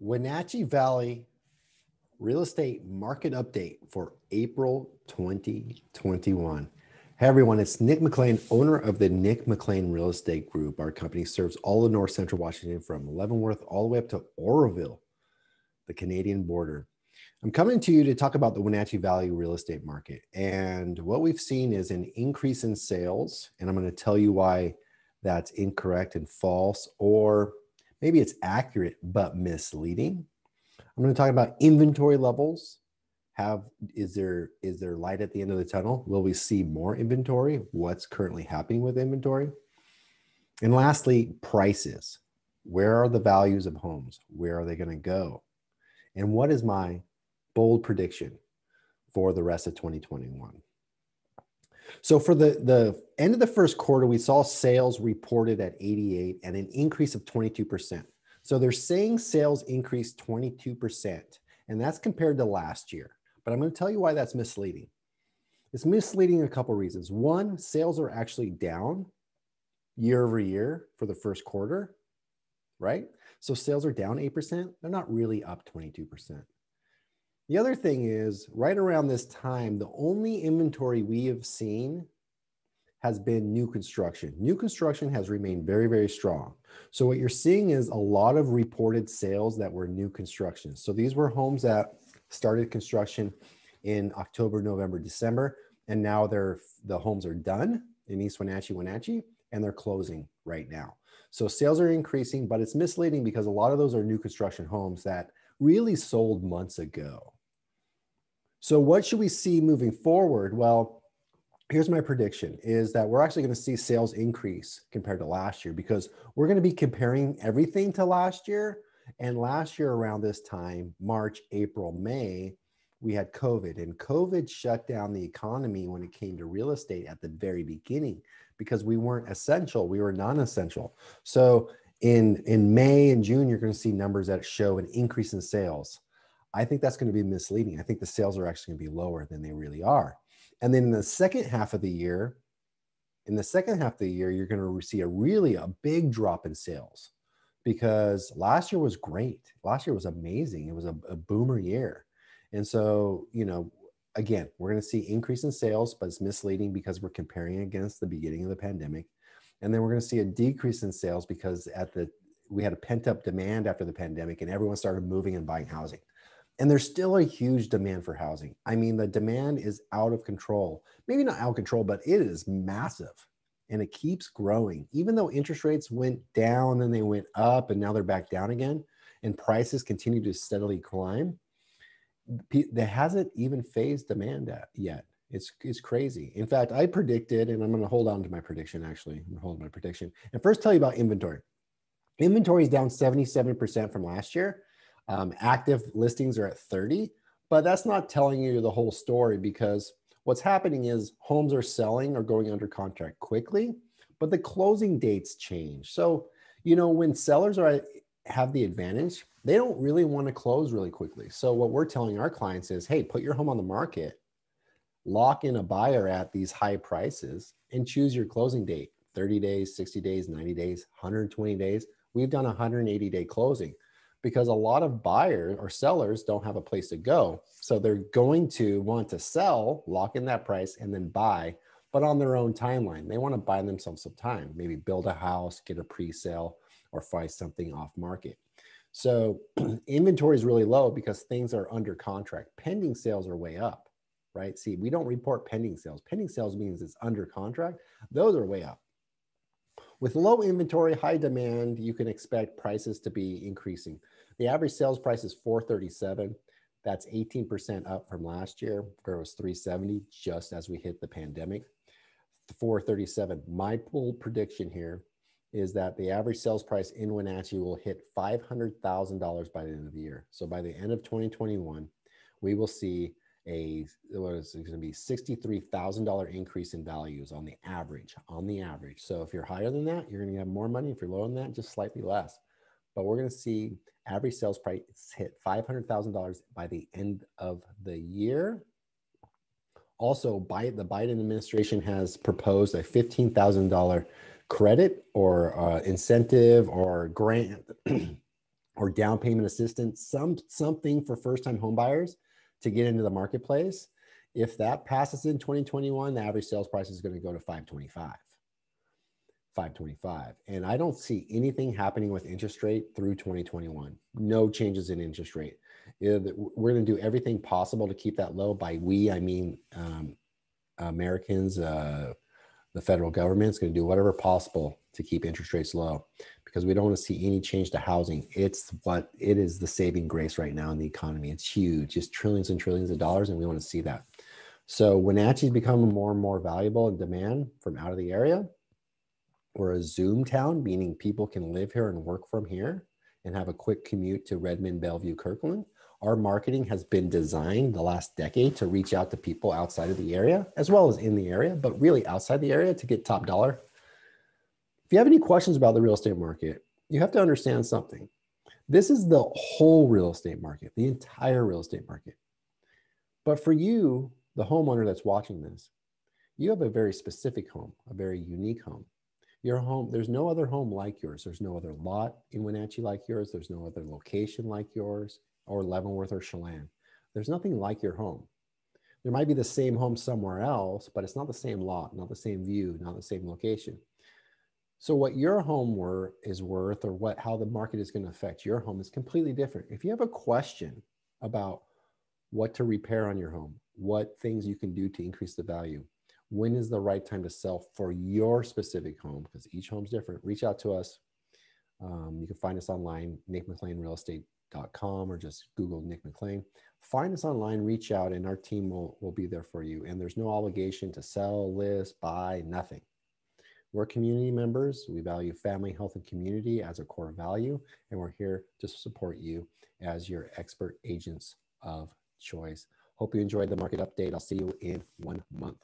Wenatchee Valley real estate market update for April 2021. Hey everyone, it's Nick McLean, owner of the Nick McLean Real Estate Group. Our company serves all of north central Washington from Leavenworth all the way up to Oroville, the Canadian border. I'm coming to you to talk about the Wenatchee Valley real estate market. And what we've seen is an increase in sales. And I'm going to tell you why that's incorrect and false or maybe it's accurate but misleading. I'm going to talk about inventory levels. Have is there is there light at the end of the tunnel? Will we see more inventory? What's currently happening with inventory? And lastly, prices. Where are the values of homes? Where are they going to go? And what is my bold prediction for the rest of 2021? So for the, the end of the first quarter, we saw sales reported at 88 and an increase of 22%. So they're saying sales increased 22%, and that's compared to last year. But I'm going to tell you why that's misleading. It's misleading a couple reasons. One, sales are actually down year over year for the first quarter, right? So sales are down 8%. They're not really up 22%. The other thing is, right around this time, the only inventory we have seen has been new construction. New construction has remained very, very strong. So, what you're seeing is a lot of reported sales that were new construction. So, these were homes that started construction in October, November, December, and now they're the homes are done in East Wenatchee, Wenatchee, and they're closing right now. So, sales are increasing, but it's misleading because a lot of those are new construction homes that really sold months ago. So what should we see moving forward? Well, here's my prediction is that we're actually going to see sales increase compared to last year because we're going to be comparing everything to last year. And last year around this time, March, April, May, we had COVID and COVID shut down the economy when it came to real estate at the very beginning because we weren't essential, we were non-essential. So in in May and June, you're going to see numbers that show an increase in sales. I think that's going to be misleading. I think the sales are actually going to be lower than they really are. And then in the second half of the year, in the second half of the year, you're going to see a really a big drop in sales because last year was great. Last year was amazing. It was a, a boomer year. And so, you know, again, we're going to see increase in sales, but it's misleading because we're comparing against the beginning of the pandemic. And then we're going to see a decrease in sales because at the we had a pent up demand after the pandemic and everyone started moving and buying housing. And there's still a huge demand for housing. I mean, the demand is out of control. Maybe not out of control, but it is massive and it keeps growing. Even though interest rates went down and they went up and now they're back down again, and prices continue to steadily climb, that hasn't even fazed demand yet. It's, it's crazy. In fact, I predicted, and I'm going to hold on to my prediction actually. I'm going to hold my prediction. And first, tell you about inventory. Inventory is down 77% from last year um, active listings are at 30, but that's not telling you the whole story because what's happening is homes are selling or going under contract quickly, but the closing dates change. So, you know, when sellers are have the advantage, they don't really want to close really quickly. So what we're telling our clients is, hey, put your home on the market, lock in a buyer at these high prices and choose your closing date. 30 days, 60 days, 90 days, 120 days. We've done a 180 day closing because a lot of buyers or sellers don't have a place to go. So they're going to want to sell, lock in that price, and then buy, but on their own timeline. They want to buy themselves some time, maybe build a house, get a pre sale, or find something off market. So inventory is really low because things are under contract. Pending sales are way up, right? See, we don't report pending sales. Pending sales means it's under contract. Those are way up. With low inventory, high demand, you can expect prices to be increasing. The average sales price is 437. That's 18% up from last year, where it was 370 just as we hit the pandemic. 437. My bold prediction here is that the average sales price in Wenatchee will hit $500,000 by the end of the year. So by the end of 2021, we will see a what is it going to be $63,000 increase in values on the average, on the average. So if you're higher than that, you're going to have more money. If you're lower than that, just slightly less. But we're going to see average sales price hit $500,000 by the end of the year. Also, by, the Biden administration has proposed a $15,000 credit or uh, incentive or grant or down payment assistance, some something for first-time homebuyers to get into the marketplace. If that passes in 2021, the average sales price is going to go to 525. 525. And I don't see anything happening with interest rate through 2021. No changes in interest rate. We're going to do everything possible to keep that low. By we, I mean um, Americans, uh, the federal government is going to do whatever possible to keep interest rates low because we don't want to see any change to housing. It's what it is the saving grace right now in the economy. It's huge, just trillions and trillions of dollars, and we want to see that. So when Wenatchee's becoming more and more valuable in demand from out of the area. We're a Zoom town, meaning people can live here and work from here and have a quick commute to Redmond, Bellevue, Kirkland. Our marketing has been designed the last decade to reach out to people outside of the area as well as in the area, but really outside the area to get top dollar. If you have any questions about the real estate market, you have to understand something. This is the whole real estate market, the entire real estate market. But for you, the homeowner that's watching this, you have a very specific home, a very unique home. Your home, there's no other home like yours. There's no other lot in Wenatchee like yours. There's no other location like yours or Leavenworth or Chelan. There's nothing like your home. There might be the same home somewhere else, but it's not the same lot, not the same view, not the same location. So what your home worth is worth or what how the market is going to affect your home is completely different. If you have a question about what to repair on your home, what things you can do to increase the value, when is the right time to sell for your specific home? Because each home's different. Reach out to us. Um, you can find us online nickmcleanrealestate.com or just google nick mclean find us online reach out and our team will, will be there for you. And there's no obligation to sell list buy nothing. We're community members. We value family health and community as a core value and we're here to support you as your expert agents of choice. Hope you enjoyed the market update. I'll see you in one month